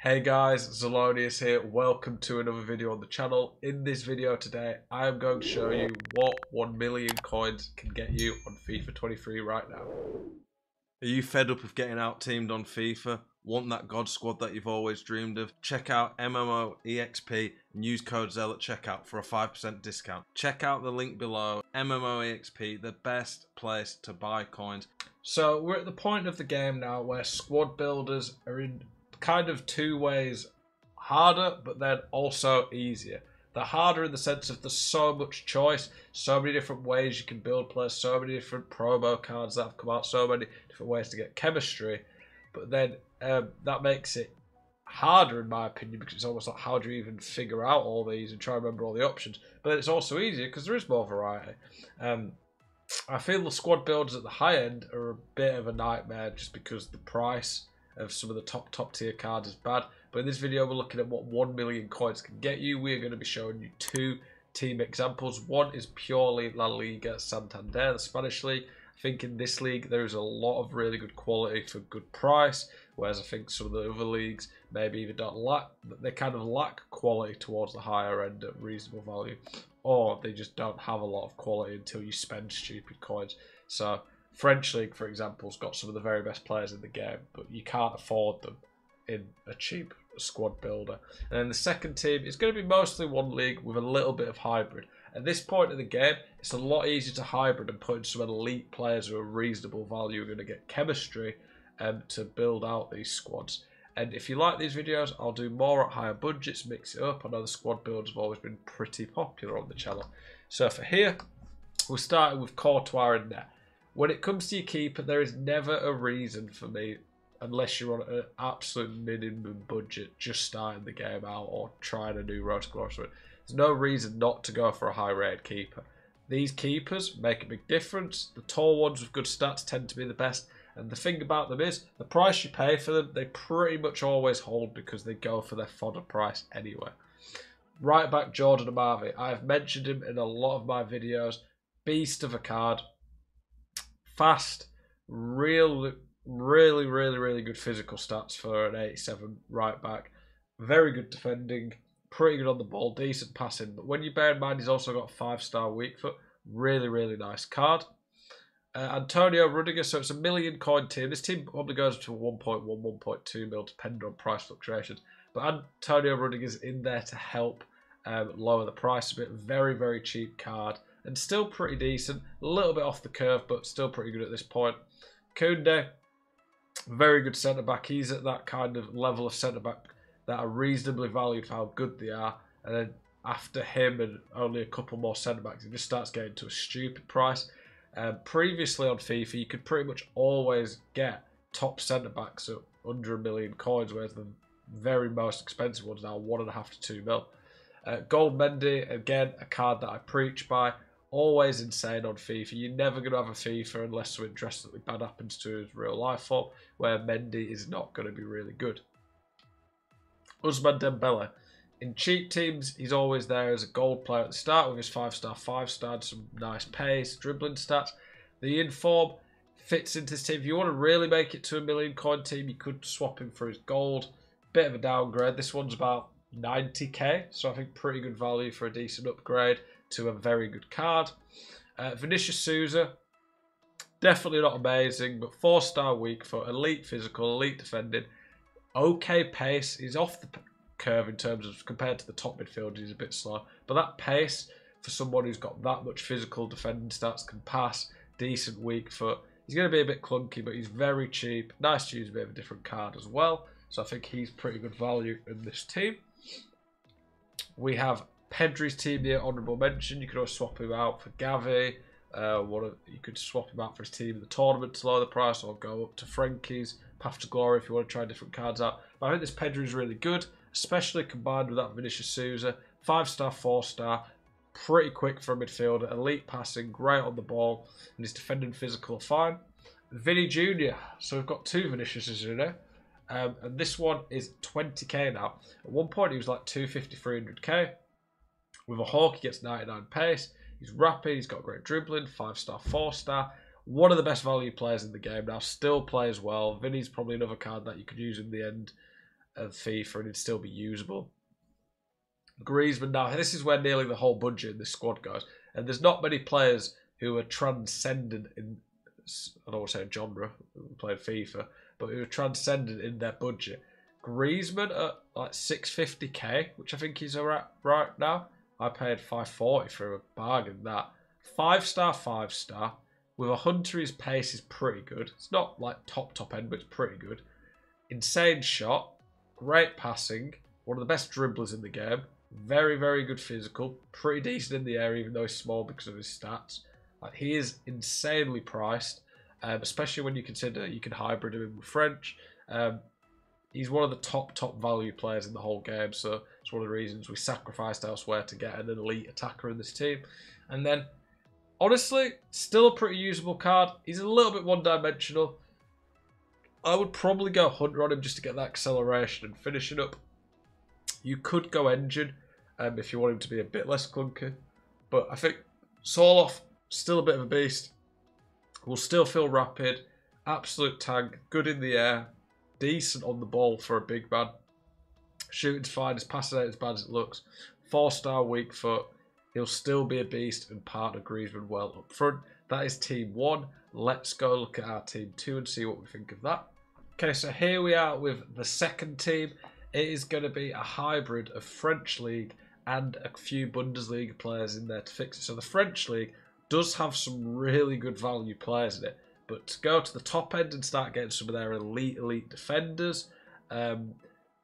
Hey guys, Zelonius here. Welcome to another video on the channel. In this video today, I am going to show you what 1 million coins can get you on FIFA 23 right now. Are you fed up of getting out teamed on FIFA? Want that God squad that you've always dreamed of? Check out MMO EXP and use code ZEL at checkout for a 5% discount. Check out the link below. MMO EXP, the best place to buy coins. So we're at the point of the game now where squad builders are in kind of two ways harder, but then also easier. They're harder in the sense of there's so much choice, so many different ways you can build players, so many different promo cards that have come out, so many different ways to get chemistry. But then um, that makes it harder, in my opinion, because it's almost like how do you even figure out all these and try and remember all the options? But it's also easier because there is more variety. Um, I feel the squad builders at the high end are a bit of a nightmare just because the price of some of the top top tier cards is bad. But in this video, we're looking at what 1 million coins can get you. We're going to be showing you two team examples. One is purely La Liga Santander, the Spanish league. I think in this league, there is a lot of really good quality for good price, whereas I think some of the other leagues maybe even don't lack, they kind of lack quality towards the higher end at reasonable value, or they just don't have a lot of quality until you spend stupid coins. So French league, for example, has got some of the very best players in the game, but you can't afford them in a cheap squad builder. And then the second team is going to be mostly one league with a little bit of hybrid. At this point in the game, it's a lot easier to hybrid and put in some elite players who are reasonable value, You're going to get chemistry um, to build out these squads. And if you like these videos, I'll do more at higher budgets, mix it up. I know the squad builds have always been pretty popular on the channel. So for here, we're starting with Courtois in there. When it comes to your keeper, there is never a reason for me, unless you're on an absolute minimum budget, just starting the game out or trying a new road to glory. There's no reason not to go for a high rated keeper. These keepers make a big difference. The tall ones with good stats tend to be the best. And the thing about them is, the price you pay for them, they pretty much always hold because they go for their fodder price anyway. Right back Jordan Amavi. I've mentioned him in a lot of my videos. Beast of a card fast, real, really, really, really good physical stats for an 87 right back. Very good defending, pretty good on the ball, decent passing. But when you bear in mind he's also got five star weak foot, really, really nice card. Uh, Antonio Rudiger, so it's a million coin team. This team probably goes to 1.1, 1.2 mil, depending on price fluctuations. But Antonio Rudiger's in there to help um, lower the price a bit. Very, very cheap card and still pretty decent. A little bit off the curve, but still pretty good at this point. Koundé, very good centre back. He's at that kind of level of centre back that are reasonably valued for how good they are. And then after him and only a couple more centre backs, it just starts getting to a stupid price. Um, previously on FIFA, you could pretty much always get top centre backs at under a million coins, whereas the very most expensive ones now one and a half to two mil. Uh, Gold Mendy, again, a card that I preach by always insane on FIFA. You're never going to have a FIFA unless something drastically bad happens to his real life form, where Mendy is not going to be really good. Ousmane Dembele. In cheap teams, he's always there as a gold player at the start with his 5-star, 5-star, some nice pace, dribbling stats. The inform fits into this team. If you want to really make it to a million coin team, you could swap him for his gold. Bit of a downgrade. This one's about 90k, so I think pretty good value for a decent upgrade to a very good card. Uh, Vinicius Souza, definitely not amazing, but four star weak for elite physical, elite defending, okay pace. He's off the curve in terms of compared to the top midfield, he's a bit slow, but that pace for someone who's got that much physical defending stats can pass, decent weak foot. He's going to be a bit clunky, but he's very cheap. Nice to use a bit of a different card as well. So I think he's pretty good value in this team. We have Pedri's team here, honourable mention. You could always swap him out for Gavi. Uh, you could swap him out for his team in the tournament to lower the price, or go up to Frenkie's Path to Glory if you want to try different cards out. But I think this Pedri is really good, especially combined with that Vinicius Souza. Five star, four star, pretty quick for a midfielder, elite passing, great on the ball, and his defending physical fine. Vinny Jr. So we've got two Vinicius in there. Um, and this one is 20k now. At one point, he was like 250, 300k. With a hawk, he gets 99 pace. He's rapid. He's got great dribbling. Five star, four star. One of the best value players in the game now. Still plays well. Vinny's probably another card that you could use in the end. of FIFA and he'd still be usable. Griezmann now, this is where nearly the whole budget in this squad goes. And there's not many players who are transcendent in, I don't want to say genre, playing FIFA, but who are transcendent in their budget. Griezmann at like 650k, which I think he's alright right now. I paid 540 for a bargain. That five star, five star with a hunter. His pace is pretty good. It's not like top top end, but it's pretty good. Insane shot, great passing, one of the best dribblers in the game. Very very good physical, pretty decent in the air, even though he's small because of his stats. Like he is insanely priced, um, especially when you consider you can hybrid him with French. Um, he's one of the top top value players in the whole game. So it's one of the reasons we sacrificed elsewhere to get an elite attacker in this team. And then, honestly, still a pretty usable card. He's a little bit one dimensional. I would probably go Hunter on him just to get that acceleration and finishing up. You could go Engine um, if you want him to be a bit less clunky. But I think Sorloth, still a bit of a beast. Will still feel rapid. Absolute tank. Good in the air decent on the ball for a big man. Shooting's fine, his passing ain't as bad as it looks. Four star weak foot. He'll still be a beast and partner Griezmann well up front. That is team one. Let's go look at our team two and see what we think of that. Okay, so here we are with the second team. It is going to be a hybrid of French League and a few Bundesliga players in there to fix it. So the French League does have some really good value players in it. But go to the top end and start getting some of their elite, elite defenders, um,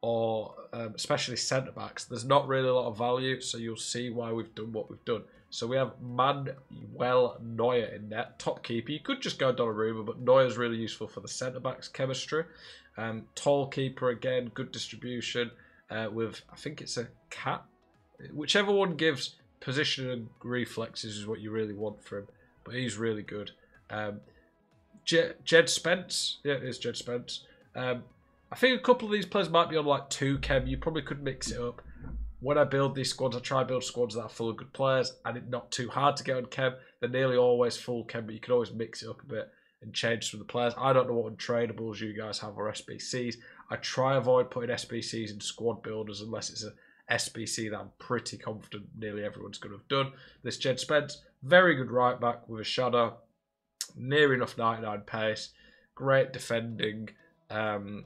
or um, especially centre backs, there's not really a lot of value. So you'll see why we've done what we've done. So we have Manuel Neuer in net, top keeper. You could just go Donnarumma, but Neuer's really useful for the centre backs chemistry. Um, tall keeper again, good distribution. Uh, with I think it's a cat, whichever one gives position and reflexes is what you really want from him. But he's really good. Um, Jed, Spence. Yeah, it is Jed Spence. Um, I think a couple of these players might be on like two chem. You probably could mix it up. When I build these squads, I try build squads that are full of good players and it's not too hard to get on chem. They're nearly always full chem, but you can always mix it up a bit and change some of the players. I don't know what untradables you guys have or SBCs. I try avoid putting SBCs in squad builders unless it's a SBC that I'm pretty confident nearly everyone's going to have done. This Jed Spence, very good right back with a shadow near enough 99 pace, great defending, um,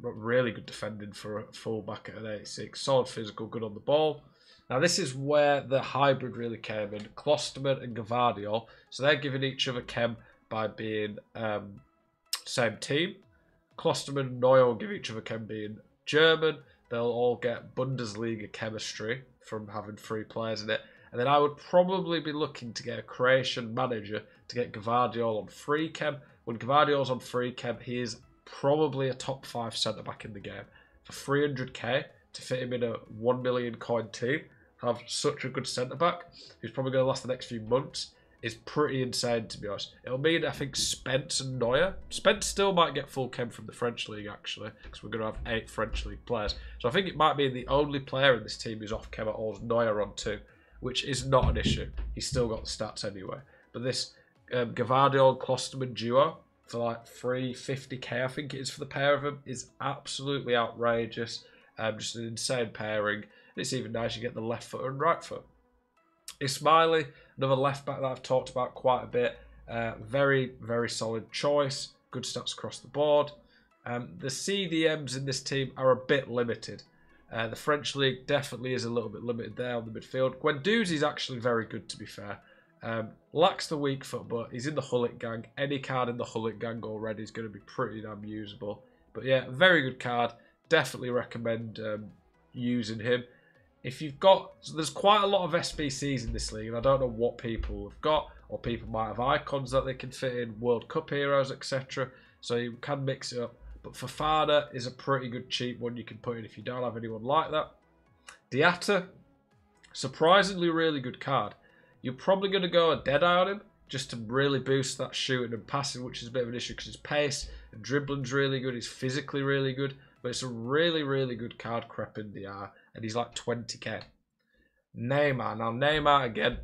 really good defending for a fullback at an 86, solid physical, good on the ball. Now this is where the hybrid really came in, Klostermann and Gvardiol. So they're giving each other chem by being um, same team. Klostermann and Neuer give each other chem being German. They'll all get Bundesliga chemistry from having three players in it. And then I would probably be looking to get a Croatian manager to get Gvardiol on free chem. When Gvardiol's on free chem, he is probably a top five centre back in the game. For 300k to fit him in a 1 million coin team, have such a good centre back who's probably going to last the next few months is pretty insane to be honest. It'll mean I think Spence and Neuer. Spence still might get full chem from the French league actually, because we're going to have eight French league players. So I think it might be the only player in this team who's off chem at all is Neuer on two which is not an issue. He's still got the stats anyway. But this um, Gvardiol Klostermann duo for like 350k, I think it is for the pair of them, is absolutely outrageous. Um, just an insane pairing. it's even nice you get the left foot and right foot. Ismaili, another left back that I've talked about quite a bit. Uh, very, very solid choice. Good stats across the board. Um, the CDMs in this team are a bit limited. Uh, the French league definitely is a little bit limited there on the midfield. Guendouzi is actually very good, to be fair. Um, lacks the weak foot, but he's in the Gullit gang. Any card in the Gullit gang already is going to be pretty damn usable. But yeah, very good card. Definitely recommend um, using him. If you've got, so there's quite a lot of SBCs in this league, and I don't know what people have got, or people might have icons that they can fit in, World Cup heroes, etc. So you can mix it up. But Fofana is a pretty good cheap one you can put in if you don't have anyone like that. Diatta, surprisingly really good card. You're probably going to go a Deadeye on him just to really boost that shooting and passing, which is a bit of an issue because his pace and dribbling's really good. He's physically really good, but it's a really, really good card crep in the R, and he's like 20k. Neymar. Now, Neymar, again,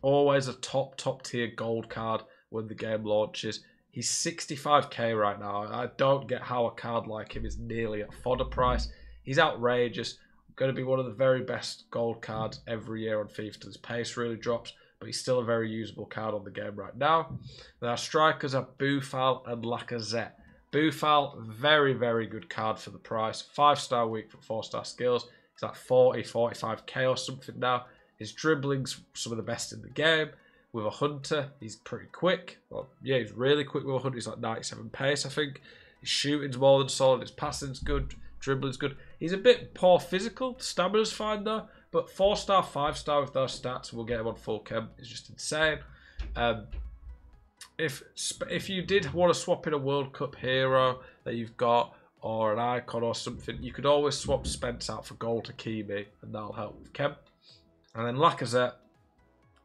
always a top, top tier gold card when the game launches He's 65k right now. I don't get how a card like him is nearly at fodder price. He's outrageous. Going to be one of the very best gold cards every year on FIFA. His pace really drops, but he's still a very usable card on the game right now. Then our strikers are Boufal and Lacazette. Boufal, very, very good card for the price. Five star weak for four star skills. He's at 40, 45k or something now. His dribbling's some of the best in the game. With a hunter, he's pretty quick. Well, yeah, he's really quick with a hunter. He's like 97 pace, I think. His shooting's more than solid. His passing's good. Dribbling's good. He's a bit poor physical. Stamina's fine though. But four star, five star with those stats, we'll get him on full chem. It's just insane. Um, if if you did want to swap in a World Cup hero that you've got or an icon or something, you could always swap Spence out for Gold Hakimi, and that'll help with Chem. And then Lacazette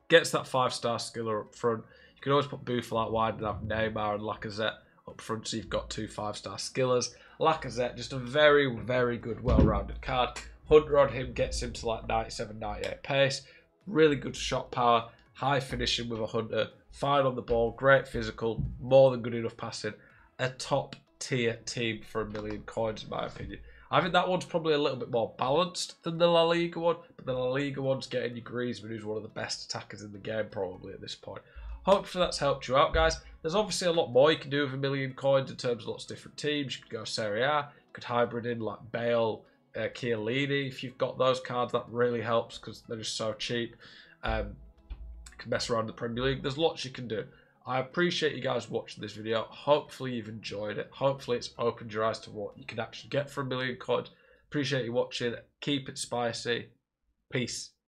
gets that five star skiller up front. You can always put Boufal out wide and have Neymar and Lacazette up front, so you've got two five star skillers. Lacazette, just a very, very good, well rounded card. Hunter on him gets him to like 97, 98 pace. Really good shot power, high finishing with a Hunter, fine on the ball, great physical, more than good enough passing. A top tier team for a million coins, in my opinion. I think that one's probably a little bit more balanced than the La Liga one, but the La Liga one's getting you Griezmann, who's one of the best attackers in the game, probably at this point. Hopefully that's helped you out, guys. There's obviously a lot more you can do with a million coins in terms of lots of different teams. You could go Serie A, you could hybrid in like Bale, uh, Chiellini. If you've got those cards, that really helps because they're just so cheap. Um, you can mess around the Premier League. There's lots you can do. I appreciate you guys watching this video. Hopefully you've enjoyed it. Hopefully it's opened your eyes to what you can actually get for a million coins. Appreciate you watching. Keep it spicy. Peace.